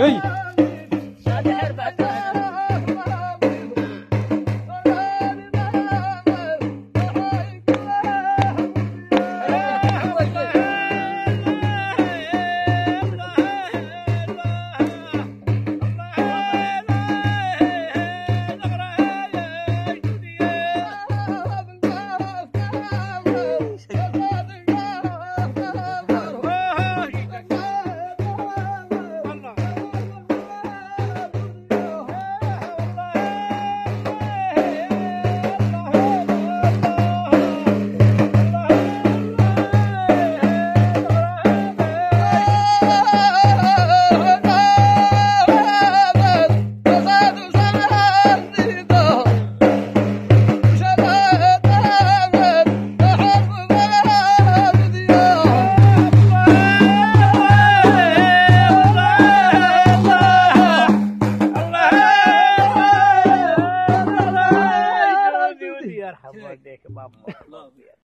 예 يرحم والديك بابا.